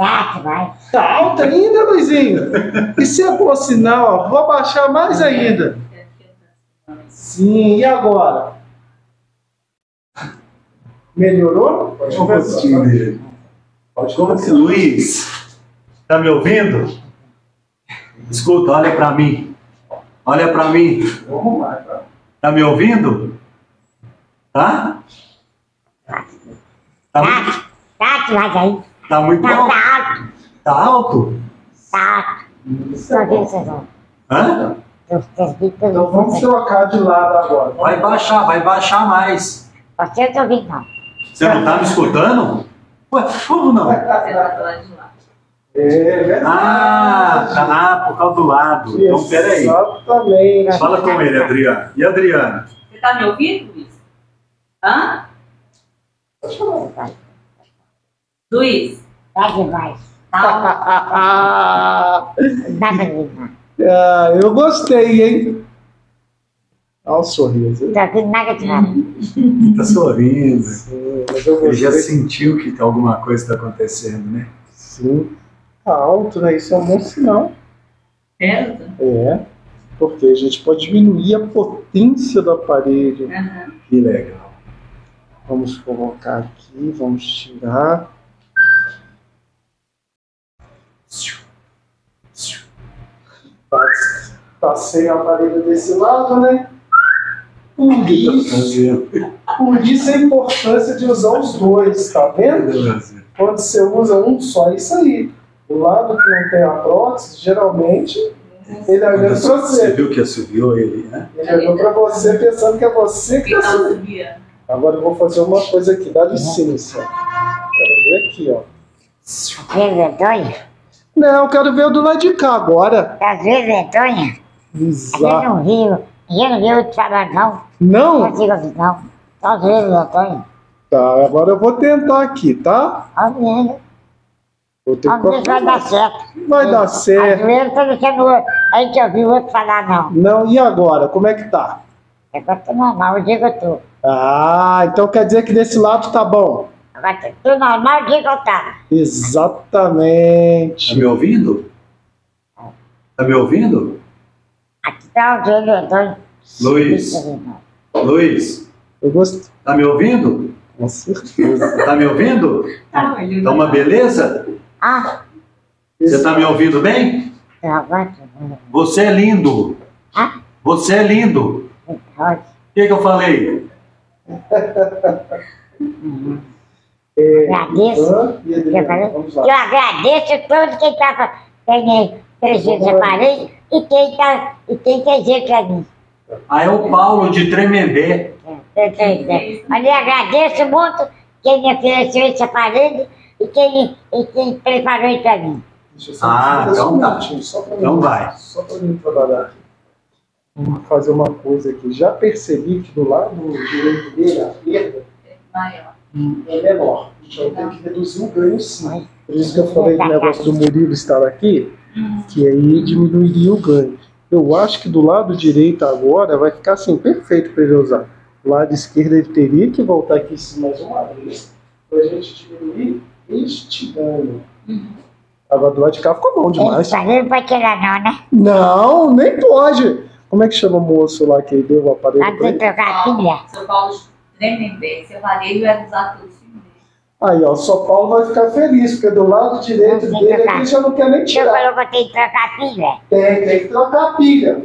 Tá, vai. Tá alto ainda, Luizinho? Isso é bom sinal, ó. Vou abaixar mais ainda. Sim, e agora? Melhorou? Pode dele. Como que Luiz, tá me ouvindo? Escuta, olha pra mim. Olha pra mim. Vamos lá, tá? Tá me ouvindo? Tá? Tá, muito- Tá, aí. tá muito Tá, alto? Tá alto. Tá. Hã? Então vamos trocar de lado agora. Vai baixar, vai baixar mais. Você não tá ouvindo, não. Você não tá me escutando? Ué, como não? Você de lá. É verdade. Ah, tá, ah, por causa do lado. Então, peraí. Exatamente. Fala com ele, Adriano. E Adriano? Você tá me ouvindo, Luiz? Hã? Luiz, Tá demais. Ah, não. ah, eu gostei, hein? Olha o sorriso. ouvindo nada de nada. Tá sorrindo. Sim, Ele já sentiu que alguma coisa está acontecendo, né? Sim. Tá alto, né? Isso é um bom sinal. é? É. Porque a gente pode diminuir a potência do aparelho. Aham. Que legal. Vamos colocar aqui, vamos tirar. Tá sem aparelho desse lado, né? Por isso, por isso a importância de usar os dois, tá vendo? Quando você usa um só, é isso aí. Do lado que não tem a prótese, geralmente, ele olhando pra Você você. viu que assobiou ele, né? Ele olhou pra você pensando que é você que sabia? Agora eu vou fazer uma coisa aqui, dá licença. Quero ver aqui, ó. Vê vergonha? Não, eu quero ver o do lado de cá agora. Tá vendo vergonha? Eu Exato. não vi. Eu não vi eu te falar, não. Não consigo ouvir, não. Tá vendo vergonha? Tá, agora eu vou tentar aqui, tá? Ó, vendo. Vou ter Às vezes vai dar certo. Vai dar Às certo. vezes quando você não. A gente ouviu o outro falar, não. Não, e agora? Como é que tá? Agora tô normal, eu digo tu. Ah, então quer dizer que desse lado tá bom. Agora tô- tô normal, eu tava. Tá Exatamente. me ouvindo? Tá me ouvindo? Aqui tá o dia vergonha. Luiz. Luiz, Eu gostei. tá me ouvindo? Com certeza. Tá me ouvindo? Tá, Tá uma beleza? Ah, Você tá me ouvindo bem? vendo. Você é lindo. Ah, Você é lindo. olha. O que, que eu falei? Agradeço. Eu, agradeço todo quem tava tem presente esse aparelho e quem tá e quem quer dizer pra mim. Ah, é o Paulo de Tremembé. Olha, eu agradeço muito quem me ofereceu esse aparelho e quem, e quem preparou isso pra mim. Deixa eu só Ah, então mim, Então vai. Só pra mim trabalhar aqui. Vamos fazer uma coisa aqui. Já percebi que do lado direito dele, a esquerda, Maior. É menor. Então tem que reduzir o ganho sim. Por isso que eu falei do negócio do Murilo estar aqui, que aí diminuiria o ganho. Eu acho que do lado direito agora vai ficar assim, perfeito para ele usar. Do lado esquerdo ele teria que voltar aqui em cima mais uma vez, para a gente diminuir este ganho. Agora do lado de cá ficou bom demais. Esse aparelho não pode tirar não, né? Não, nem pode. Como é que chama o moço lá que deu o aparelho Pode pra ele? trocar a pilha. Seu Paulo bem. Seu varejo tudo assim mesmo. Aí, ó, São Paulo vai ficar feliz, porque do lado direito tem dele trocar. aqui já não quer nem O senhor tirar. falou que eu tenho que trocar a pilha. Tem, tem que trocar a pilha.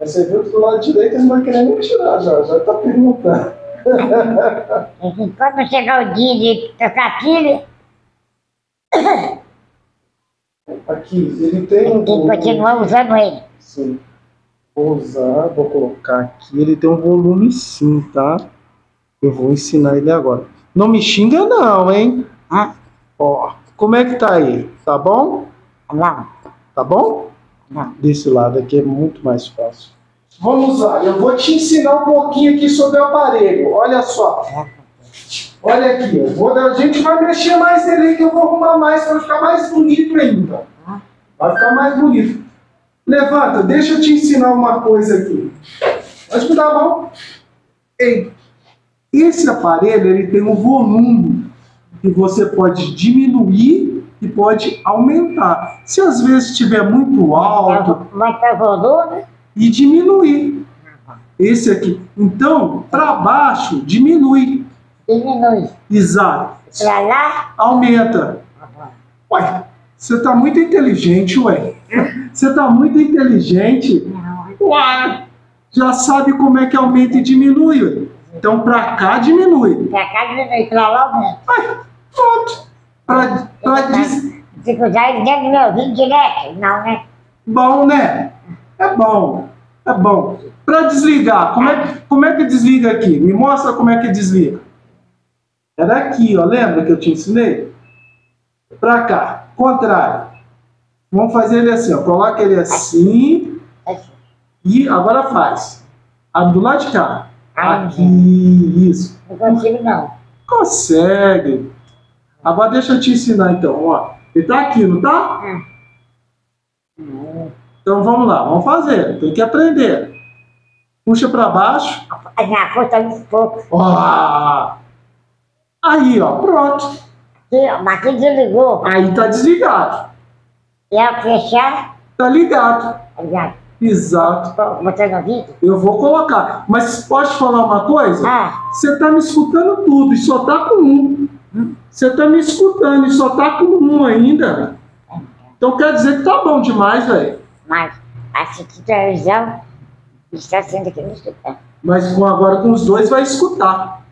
Mas você viu que do lado direito ele não vai querer nem tirar já, já tá perguntando. Quando chegar o dia de trocar a pilha, Aqui, ele tem um. tem que continuar usando ele. Sim. Vou usar, vou colocar aqui. Ele tem um volume sim, tá? Eu vou ensinar ele agora. Não me xinga não, hein? Ah, Ó, como é que tá aí? Tá bom? não, Tá bom? não. Desse lado aqui é muito mais fácil. Vamos lá, eu vou te ensinar um pouquinho aqui sobre o aparelho. Olha só. Olha aqui, vou, a gente vai mexer mais nele que eu vou arrumar mais para ficar mais bonito ainda. Vai ficar mais bonito. Levanta, deixa eu te ensinar uma coisa aqui. Pode me dar a mão? Ei, esse aparelho ele tem um volume que você pode diminuir e pode aumentar. Se às vezes estiver muito alto, Vai volume. e diminuir. Esse aqui. Então, para baixo, diminui. Diminui. Exato. Pra lá. Aumenta. Ué, você tá muito inteligente, ué. Você tá muito inteligente. Não. Ué, já sabe como é que aumenta e diminui. ué. Então, para cá, diminui. Pra cá diminui. Pra lá aumenta. Pronto. Pra, pra des... Se cuidar dentro do meu ouvido direto. Não, né? Bom, né? É bom. É bom. Para desligar, como é, como é que desliga aqui? Me mostra como é que desliga. Era aqui, ó. Lembra que eu te ensinei? Pra cá. Contrário. Vamos fazer ele assim, ó. Coloca ele assim Assim. e agora faz. Abre do lado de cá. Aqui. Isso. Não consigo, não. Consegue. Agora deixa eu te ensinar então, ó. Ele tá aqui, não tá? Então vamos lá, vamos fazer. Tem que aprender. Puxa para baixo. A minha é muito pouco. Ó. Aí, ó, pronto. Aqui, mas aqui desligou. Aí tá desligado. E ao fechar, Tá ligado. já Exato. botando no ouvido. Eu vou colocar. Mas pode falar uma coisa? Ah, Você tá me escutando tudo e só tá com um. Você tá me escutando e só tá com um ainda. Então quer dizer que tá bom demais, velho. mas assistir televisão está sendo aqui no escutar. Mas com- agora com os dois vai escutar.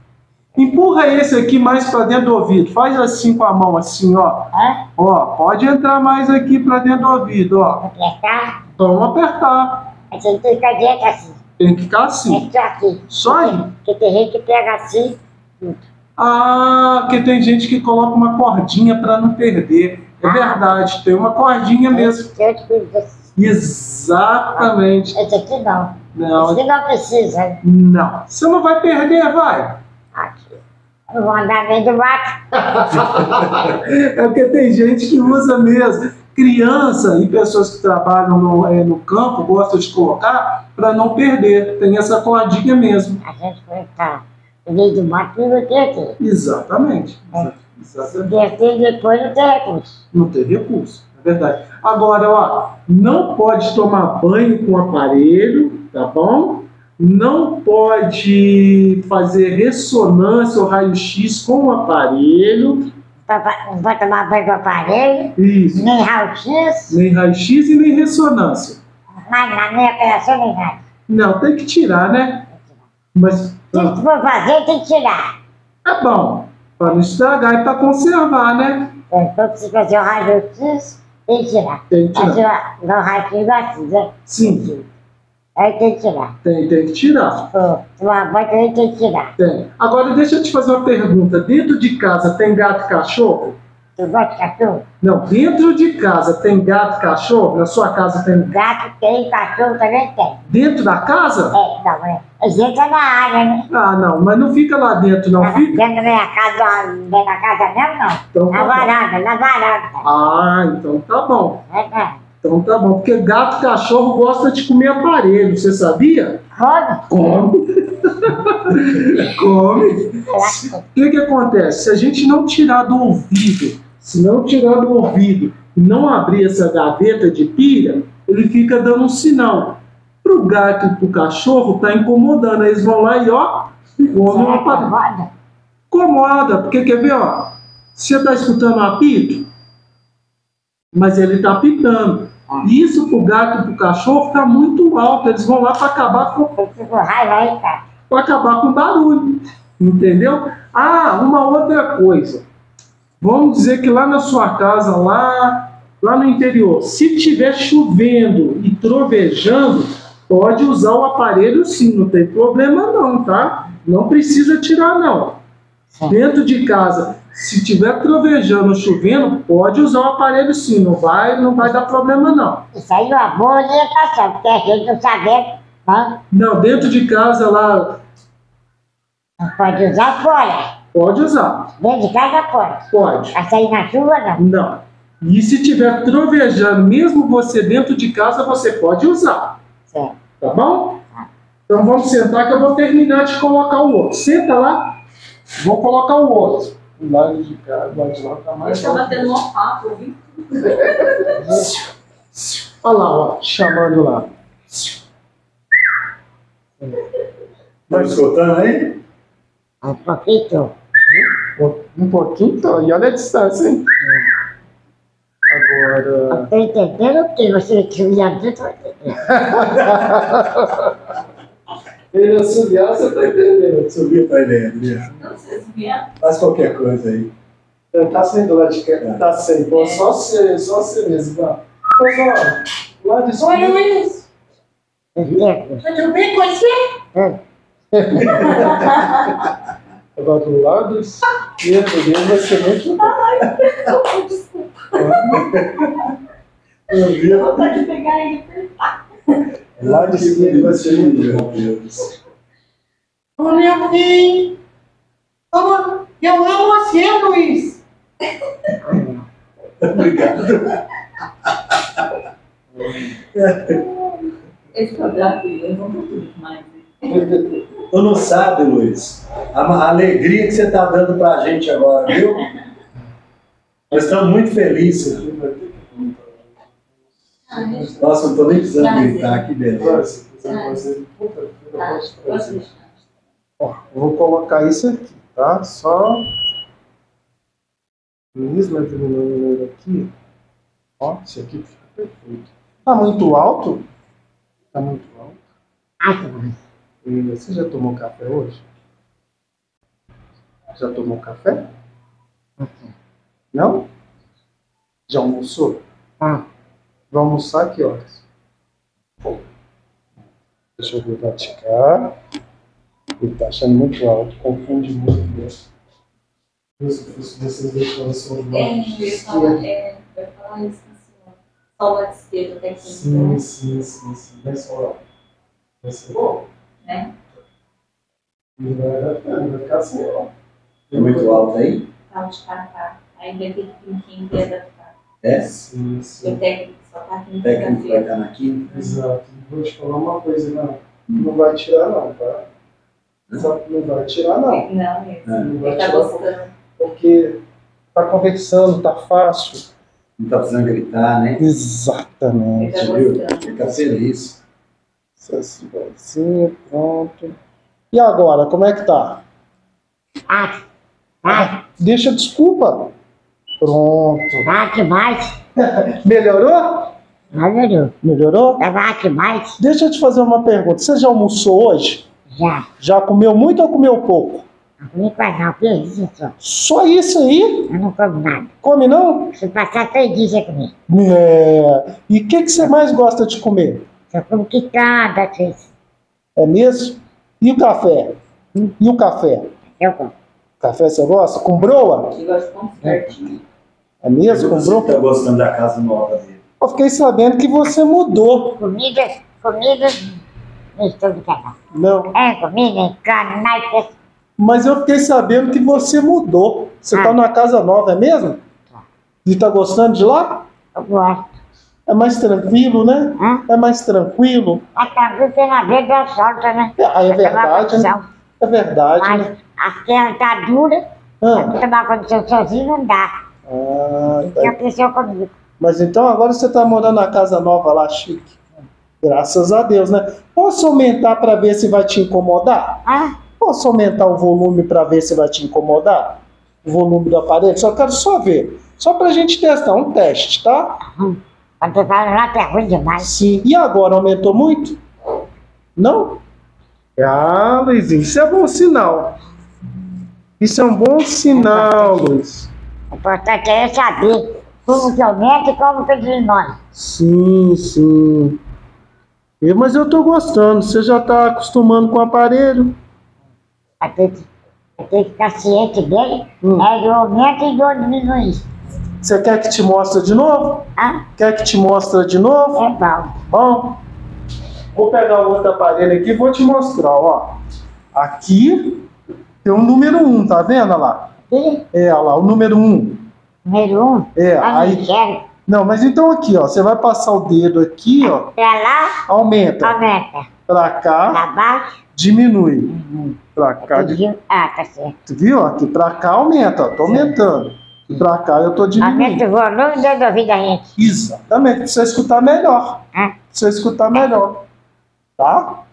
Empurra esse aqui mais para dentro do ouvido. Faz assim com a mão, assim, ó. Hã? Ó, pode entrar mais aqui para dentro do ouvido, ó. Apertar, Vamos apertar. a gente tem que ficar direto assim. Tem que ficar assim. só aqui. Só aí. Porque tem gente que pega assim, Ah, porque tem gente que coloca uma cordinha para não perder. É verdade, tem uma cordinha mesmo. tem que diz assim. Exatamente. Esse aqui não. Não, Esse aqui não precisa. não. Você não vai perder, vai. Aqui. Eu vou andar dentro do mato. É porque tem gente que usa mesmo. Criança e pessoas que trabalham no, eh, no campo gostam de colocar para não perder. Tem essa cordinha mesmo. A gente estar no meio do mato e não tem aqui. Exatamente. É. Exatamente. Descer depois não tem recurso. Não tem recurso. É verdade. Agora, ó, não pode tomar banho com aparelho, tá bom? Não pode fazer ressonância ou raio-x com o aparelho. Não vai tomar banho com aparelho, Isso. nem raio-x, Nem raio-x e nem ressonância. mas na minha operação nem nada. Não, tem que tirar, né? Mas Se for fazer, tem que tirar. é bom. Para não estragar e para conservar, né? Então, se fazer o raio-x, tem que tirar. Tem que tirar. o o raio-x assim, né? Sim, Aí tem que tirar. tem, tem que tirar. Pô, tomar banho também tem que tirar. Tem. Agora deixa eu te fazer uma pergunta. Dentro de casa tem gato e cachorro? Tu gosta de cachorro? Não, dentro de casa tem gato e cachorro? Na sua casa tem Gato tem, cachorro também tem. Dentro da casa? É, não, é. A gente é na área, né? Ah, não, mas não fica lá dentro, não Dentro fica? da minha casa, dentro da casa mesmo, não. Então Na tá bom. varanda, na varanda. Ah, então tá bom. É, né? Então tá bom. Porque gato e cachorro gosta de comer aparelho, você sabia? Come. Come. Come. O que, que acontece? Se a gente não tirar do ouvido, se não tirar do ouvido e não abrir essa gaveta de pilha, ele fica dando um sinal. Pro gato e pro cachorro tá incomodando. Eles vão lá e ó, comem o Será que aparelho. Incomoda, porque quer ver, ó? Você tá escutando um apito? Mas ele tá apitando. E isso pro gato e pro cachorro tá muito alto. Eles vão lá para acabar com para acabar com o barulho. Entendeu? Ah, uma outra coisa. Vamos dizer que lá na sua casa, lá, lá no interior, se tiver chovendo e trovejando, pode usar o aparelho sim, não tem problema não, tá? Não precisa tirar não. Dentro de casa, se tiver trovejando chovendo, pode usar o aparelho sim, não vai, não vai dar problema não. Isso aí é uma boa orientação, porque a gente não sabendo, né? Não, dentro de casa lá, pode usar fora. pode usar, Dentro de casa pode. pode. Vai sair na chuva, não. Não. E se tiver trovejando, mesmo você dentro de casa, você pode usar, Certo. tá bom? Então vamos sentar que eu vou terminar de colocar o outro. Senta lá, vou colocar o outro. do lado de cá, do lado de lá tá Eu mais estava tendo um papo, eu vi. Olha lá, ó, chamando lá. Tá me escutando aí? Um pouquinho. Um pouquinho, então, e olha a distância, hein? Agora. Eu tô entendendo o que você queria dizer. Entendendo. Ele assobiar, você tá entendendo. Não, vocês viram? Faz qualquer coisa aí. Não tá saindo lá de cá. Tá sem. Pô, só você, só você mesmo, tá? Mas, ó, lá de Oi, Luiz. Entendo. Tudo bem com você? Agora do lado esquerdo dele vai ser muito bom. Desculpa, Eu vi a pode pegar ele. Lá de esquerdo vai ser meu filho. Ô, eu amo você, Luiz. Obrigado. Esse eu não mais. Tu não sabe, Luiz, a, a alegria que você tá dando pra gente agora, viu? Nós estamos muito felizes. Nossa, não tô nem precisando gritar, que beleza. Agora, se quiser fazer, Tá. Ó, vou colocar isso aqui, tá? Só. Luiz vai terminar o número aqui. Ó, esse aqui fica perfeito. Tá muito alto? Tá muito alto. Ah. E você já tomou café hoje? Já tomou café? Não? Já almoçou? Ah, Vai almoçar que horas? Deixa eu ver lá de cá. Ele tá achando muito alto, confunde muito. Né? Deus, se vocês assim, É, eu ia falar, é, eu ia falar isso assim, ó. Só o lado esquerdo até aqui. Sim, sim, sim, sim. Vai ser Vai ser bom. Né? E vai, vai ficar assim, ó. É muito alto aí? Tá de cá, tá. Aí vai ter que pinquinho que ia adaptar. É? Sim, O sim. só tá aqui O técnico vai estar na quinta. Exato. Vou te falar uma coisa, não. Não vai tirar não, tá? Não vai tirar não. Não, mesmo. Não vai Ele tá tirar gostando. porque tá conversando, tá fácil. Não tá precisando gritar, né? Ele Exatamente. tá Viu? Fica feliz. Assim, assim, pronto. E agora, como é que tá? ah, ah, Deixa desculpa. Pronto. que mais? Melhorou? Melhorou. Melhorou? Ah, que mais? Deixa eu te fazer uma pergunta. Você já almoçou hoje? Já. Já comeu muito ou comeu pouco? Não comi quase não. Que isso? só? Só isso aí? Eu não como nada. Come não? Se passar três dias sem comer. É. E o que, que você mais gosta de comer? Só como quicada, três. É mesmo? E o café? E o café? Eu como. Café você gosta? Com broa? Ele gosta de pão certinho. É mesmo? Com Você broa? tá gostando da casa nova dele. Eu fiquei sabendo que você mudou. Comida, comida, não estou de casa. Não. É, comida, carne, nada. Mas eu fiquei sabendo que você mudou. Você tá Ah. numa casa nova, é mesmo? E tá gostando de lá? Eu gosto. É mais tranquilo, né? Hã? É mais tranquilo. A casa tem a ver da solta, né? É, é Pra tomar verdade, né? condição. É verdade, Mas né? A terra tá dura, Ah, pra tomar condição sozinho não dá. ah, Tem tá. a comigo. Mas então agora você tá morando na casa nova lá, chique. Graças a Deus, né? Posso aumentar para ver se vai te incomodar? Ah, Posso aumentar o volume para ver se vai te incomodar? O volume do aparelho? Só quero só ver. Só pra gente testar, um teste, tá? quando eu falo lá, tá ruim demais. Sim. E agora, aumentou muito? Não? Ah, Luizinho, isso é bom sinal. Isso é um bom sinal, Luiz. O importante é saber como que aumenta e como que diminui. Sim, sim. Eu, mas eu tô gostando. Você já tá acostumando com o aparelho? Vai ter que, vai ter que ficar ciente dele, Hum. é do aumento e do diminuir. Você quer que te mostre de novo? Ah, Quer que te mostre de novo? é bom. Bom, vou pegar o outro aparelho aqui e vou te mostrar, ó. Aqui tem um número 1, um, tá vendo? Lá. Sim. É, olha lá, o número 1. Um. Número 1? Um? É, ah, aí. Não, não, mas então aqui, ó. Você vai passar o dedo aqui, ó. Pra lá. Aumenta. Aumenta. Pra cá. Pra baixo. Diminui. Uhum. Pra cá. Ah, tá certo. Tu viu? Aqui pra cá aumenta, ó. Tô aumentando. E pra cá eu tô diminuindo. Aumenta o volume do ouvido da gente. Exatamente. Precisa você escutar melhor. Ah. Você escutar melhor. Tá?